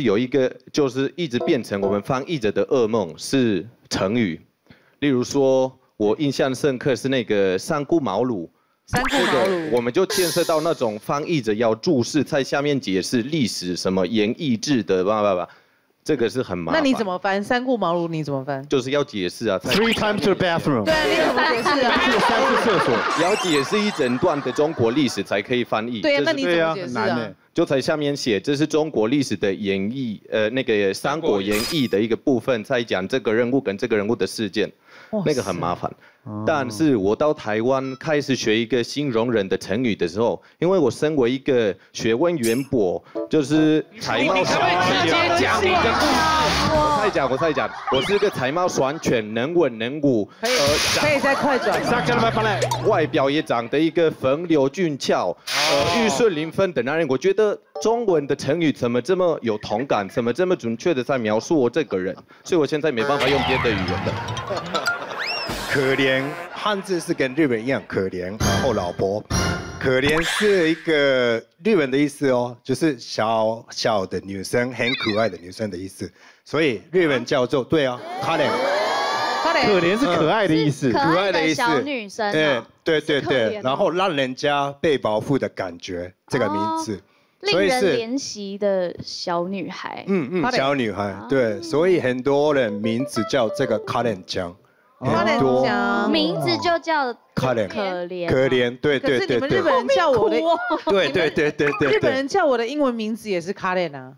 是有一个就是一直变成我们翻译者的噩梦是成语，例如说我印象深刻是那个三顾茅庐。三顾茅庐，我们就牵涉到那种翻译者要注释，在下面解释历史什么言义志的叭叭叭，这个是很麻烦。那你怎么翻三顾茅庐？你怎么翻？就是要解释啊。Three times to the bathroom。对啊，你怎么解释啊？三次厕所。要解释一整段的中国历史才可以翻译。对啊，那你怎么解释啊？就在下面写，这是中国历史的演绎，呃，那个《三国演义》的一个部分，在讲这个人物跟这个人物的事件，那个很麻烦。但是我到台湾开始学一个新容忍的成语的时候，因为我身为一个学问渊博，就是才貌双直接讲你的故事。我再讲，我再讲，我是个才貌双全、能文能武，可以可以再快转。外表也长得一个风流俊俏，呃，玉顺临风的男人。我觉得中文的成语怎么这么有同感，怎么这么准确的在描述我这个人？所以我现在没办法用别的语言了。可怜汉字是跟日本一样可怜，然后老婆，可怜是一个日文的意思哦，就是小小的女生，很可爱的女生的意思，所以日文叫做对啊，可怜。可怜是可爱的意思，可爱的意思。小女生哦哎，对对对，然后让人家被保护的感觉，这个名字，令人怜惜的小女孩。嗯嗯，小女孩，对，所以很多人名字叫这个卡莲江，很多名字就叫可怜可怜可怜，对可是你对对对们日本人叫我的，对对对对对日本人叫我的英文名字也是 Karen 啊。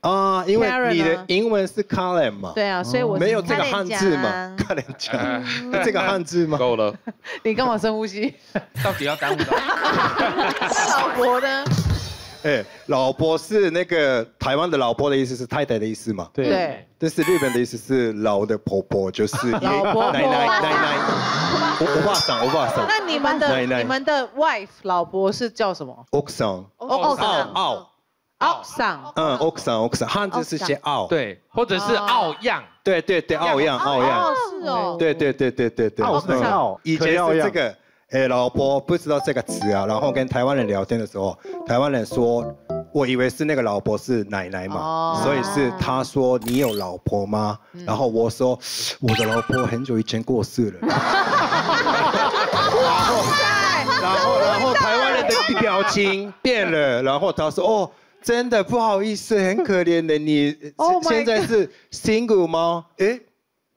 啊，因为你的英文是 Karen 嘛，对啊，所以我是没有这个汉字嘛，卡莲江，这个汉字吗？够了，你干嘛深呼吸？到底要耽误到？老婆呢？哎，老婆是那个台湾的老婆的意思是太太的意思嘛？对对。但是日本的意思是老的婆婆，就是爷老婆婆。奶奶奶奶，我我爸桑我爸桑。那你们的奶奶你们的 wife 老婆是叫什么？奥桑。奥桑。奥奥。桑。嗯奥桑奥桑，汉字是写奥，对，或者是奥样，对对对奥样奥样。哦，，是哦。对对对对对对，奥是奥以前是这个。哎，老婆不知道这个词啊，然后跟台湾人聊天的时候，台湾人说，我以为是那个老婆是奶奶嘛，哦所以是他说你有老婆吗？嗯然后我说我的老婆很久以前过世了。然后然后台湾人的表情变了，然后他说哦。真的不好意思，很可怜的你 Oh 现在是 single 吗？哎，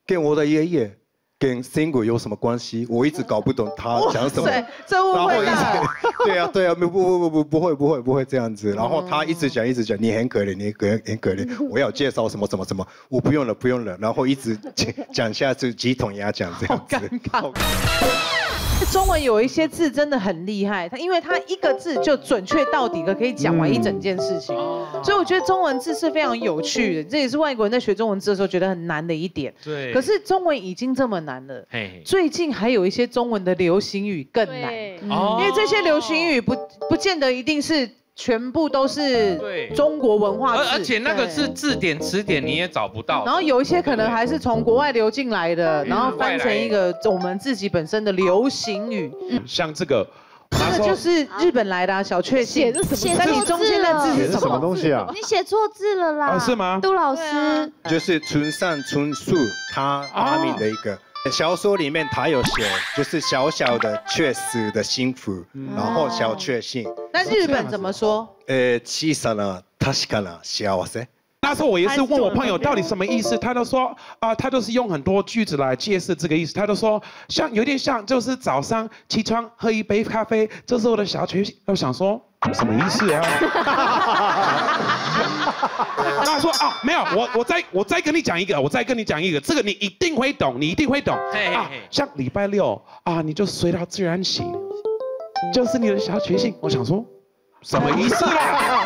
跟我的爷爷跟 single 有什么关系？我一直搞不懂他讲什么。这误会然后大一直对啊 对啊，不不不不不不会不会不会这样子。然后他一直讲一直讲，你很可怜，你很可很可怜，我要介绍什么什么什么，我不用了不用了。然后一直讲讲下去鸡同鸭讲这样子。好中文有一些字真的很厉害，它因为它一个字就准确到底的可以讲完一整件事情，所以我觉得中文字是非常有趣的，这也是外国人在学中文字的时候觉得很难的一点。对可是中文已经这么难了，嘿，最近还有一些中文的流行语更难，哦。因为这些流行语不不见得一定是全部都是中国文化，而而且那个是字典词典你也找不到，然后有一些可能还是从国外流进来的，然后翻成一个我们自己本身的流行语。像这个，这个就是日本来的啊小确幸。写的什么那你中间的字是什么东西啊？你写错字了啦！哦是吗？杜老师，就是村上春树他发明的一个。小说里面他有写，就是小小的确实的幸福，然后小确幸。那日本怎么说？呃，小さな確かな幸せ。那时候我也是问我朋友到底什么意思，他都说啊、他都是用很多句子来解释这个意思。他都说像有点像，就是早上起床喝一杯咖啡，这是我的小确幸。我想说什么意思啊？ 他说啊，没有，我我再我再跟你讲一个，我再跟你讲一个，这个你一定会懂，你一定会懂啊。像礼拜六啊，你就睡到自然醒，就是你的小确幸。我想说什么意思啦？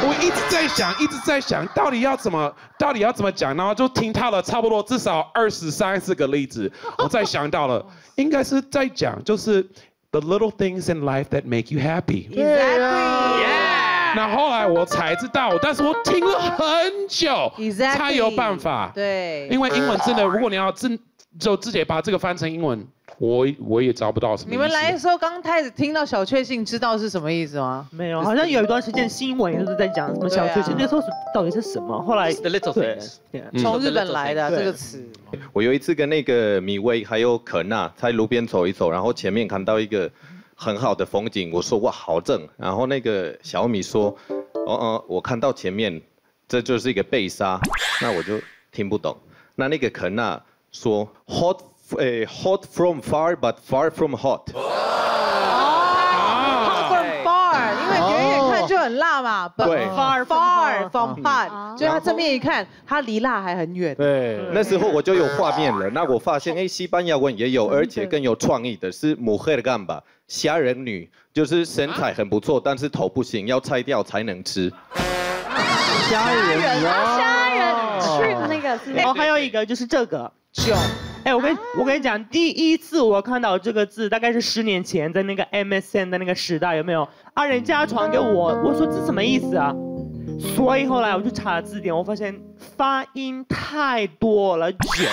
我一直在想，一直在想，到底要怎么，到底要怎么讲，然后就听他了差不多至少二十三四个例子，我再想到了，应该是在讲就是 the little things in life that make you happy。那后来我才知道，但是我听了很久才有办法。对，因为英文真的，如果你要真就直接把这个翻成英文，我我也找不到什么。你们来的时候刚开始听到小确幸，知道是什么意思吗？没有，好像有一段时间新闻也是在讲什么小确幸，那时候是到底是什么？后来 The little 对 things，嗯从日本来的对这个词。我有一次跟那个米薇还有可娜在路边走一走，然后前面看到一个很好的风景，我说哇好正，然后那个小米说，哦哦，我看到前面这就是一个贝沙，那我就听不懂。那那个肯娜说 hot 诶、hot from far but far from。Hot from far，因为远远看就很辣嘛。but 对 far far from 哦 hot，就是它正面一看，他离辣还很远。对，那时候我就有画面了，那我发现哎，西班牙文也有，而且更有创意的是 mujer gamba 虾仁女，就是身材很不错，但是头不行，要拆掉才能吃。虾仁虾仁哦 shrimp 那个是哦，还有一个就是这个。囧，哎，我跟我跟你讲，第一次我看到这个字，大概是十年前，在那个 MSN 的那个时代，有没有？啊，人家传给我，我说这什么意思啊？所以后来我就查了字典，我发现发音太多了，囧、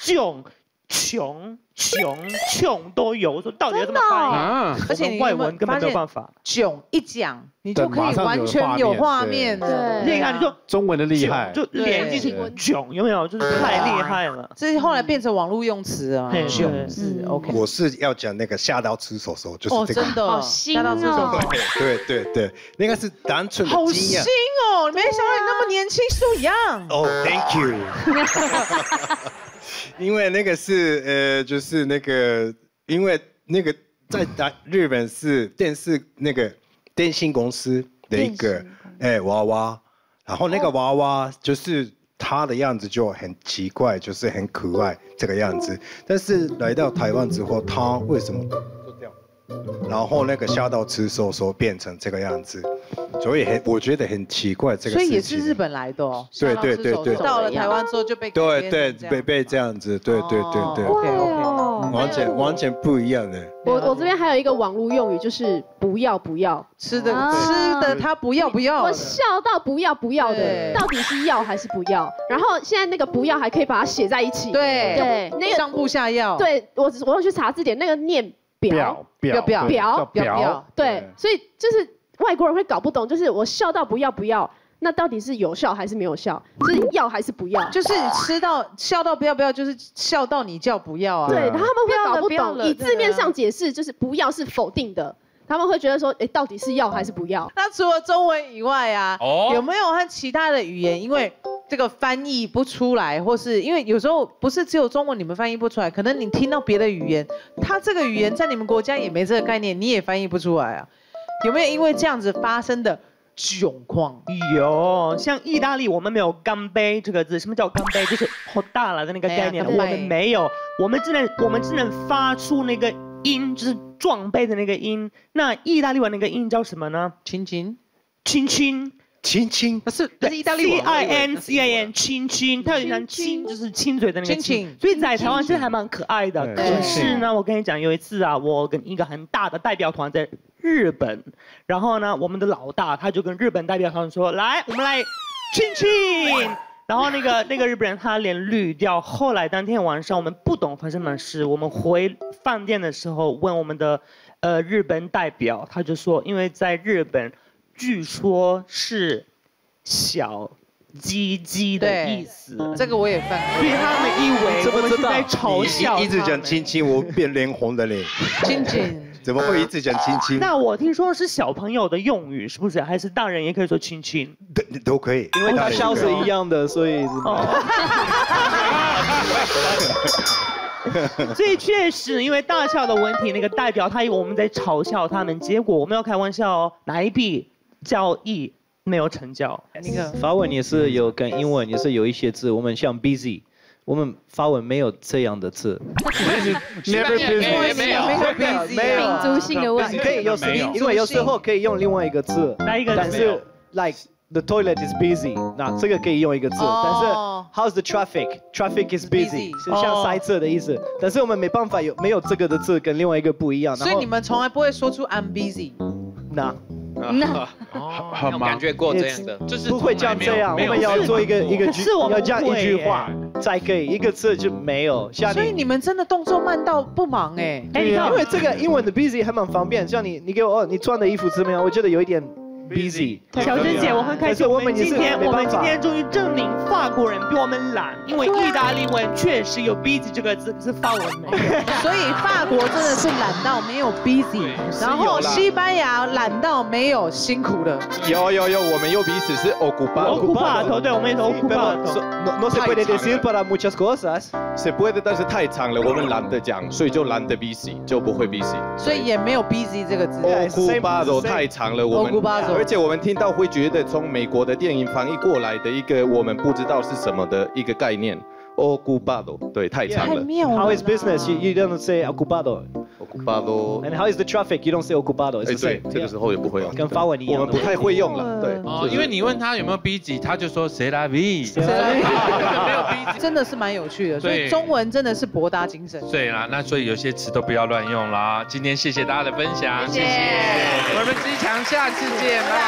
囧、穷、穷、穷都有。我说到底要怎么发音？啊，而且外文根本没有办法。囧一讲，你就可以完全有画面了。对你看，你就中文的厉害，就连进去对囧，有没有？就是太厉害了。这是后来变成网络用词啊，囧字嗯 OK。我是要讲那个下刀吃手手，就哦，是这个。真的，好新吓到这种哦 对对对，那个是单纯的好新。哦！没想到你那么年轻，素养。哦、t h a n k you。因为那个是呃，就是那个，因为那个在台日本是电视那个电信公司的一个哎、娃娃，然后那个娃娃就是他的样子就很奇怪，就是很可爱这个样子，但是来到台湾之后，他为什么？然后那个下到吃手手变成这个样子，所以很我觉得很奇怪这个所以。也是日本来的哦。对对对对到了台湾之后就被对对被被这样子，对对对对，OK 对 OK。哦完全完全不一样的。我我这边还有一个网络用语，就是不要不要，吃的啊。吃的他不要不要，我笑到不要不要的，到底是要还是不要？然后现在那个不要还可以把它写在一起，对。对，那个上不下药，对我只我要去查字典，那个念表，表表表表表对，所以就是外国人会搞不懂，就是我笑到不要不要，那到底是有效还是没有效？是要还是不要？就是你吃到笑到不要不要，就是笑到你叫不要啊。对，然后他们会搞不懂，了以字面上解释就是不要是否定的，他们会觉得说，哎，到底是要还是不要？那除了中文以外啊，哦有没有和其他的语言？因为这个翻译不出来，或是因为有时候不是只有中文你们翻译不出来，可能你听到别的语言，它这个语言在你们国家也没这个概念，你也翻译不出来啊。有没有因为这样子发生的窘况？有，像意大利我们没有干杯这个字，什么叫干杯？就是好大了的那个概念，哎我们没有，我们只能我们只能发出那个音，就是撞杯的那个音。那意大利文那个音叫什么呢？亲亲，亲亲。亲亲，那是那是意大利文 C 我 I N C I N 亲亲，它有点像亲，就是亲嘴的那个亲亲所以在台湾其实还蛮可爱的。可是呢，我跟你讲，有一次啊，我跟一个很大的代表团在日本，然后呢，我们的老大他就跟日本代表团说：“来，我们来亲亲。”然后那个那个日本人他脸绿掉。后来当天晚上我们不懂发生什么事，我们回饭店的时候问我们的呃日本代表，他就说，因为在日本据说是小鸡鸡的意思，这个我也翻所以他们以为我们是在嘲笑一一直讲亲亲，我变脸红的脸。亲亲。怎么会一直讲亲亲？那我听说是小朋友的用语，是不是？还是大人也可以说亲亲？都都可以，因为它大人笑是一样的，所以是所以 确实，因为大笑的问题，那个代表他以为我们在嘲笑他们，结果我们要开玩笑哦，哪一笔交易没有成交？那个法文也是有跟英文也是有一些字，我们像 busy，我们法文没有这样的字。Never busy 没有没有民族性的问题。可以有时没有。因为有时候可以用另外一个字，哪一个字？但是 like the toilet is busy，那这个可以用一个字，但是哦 how's the traffic？traffic is busy，busy。是像塞车的意思，但是我们没办法有没有这个的字跟另外一个不一样，所以你们从来不会说出 I'm busy。那。那很有感觉过这样的，就是不会这样这样，我们要做一个一个句，要讲一句话才可以，一个字就没有。像所以你们真的动作慢到不忙哎，哎，因为这个英文的 busy 还蛮方便，像你你给我哦，你穿的衣服怎么样？我觉得有一点。busy，小珍姐，我很开心。我们今天，我们今天终于证明法国人比我们懒，因为意大利文确实有 busy 这个字，是法文没有。所以法国真的是懒到没有 busy，然后西班牙懒到没有辛苦的。有有有，我们有彼此是 ocupado，对，我们也是 ocupado。No se puede decir para muchas cosas。Se puede，但是太长了，我们懒得讲，所以就懒得 busy，就不会 busy。所以也没有 busy 这个字。ocupado 太长了，我们。而且我们听到会觉得从美国的电影翻译过来的一个我们不知道是什么的一个概念，ocupado，对，太长了。How is business? You you don't say ocupado. Ocupado. And how is the traffic? You don't say ocupado. 哎，对，这个时候也不会用。跟发文一样。我们不太会用了，对。哦，因为你问他有没有 B 级，他就说 C 啦 V。没有 B 级，真的是蛮有趣的。所以中文真的是博大精深。对啦，那所以有些词都不要乱用啦。今天谢谢大家的分享，谢谢。我们机强，下次见，拜拜。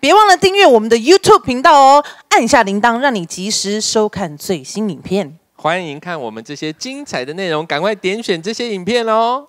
别忘了订阅我们的 YouTube 频道哦，按下铃铛，让你及时收看最新影片。欢迎看我们这些精彩的内容，赶快点选这些影片哦。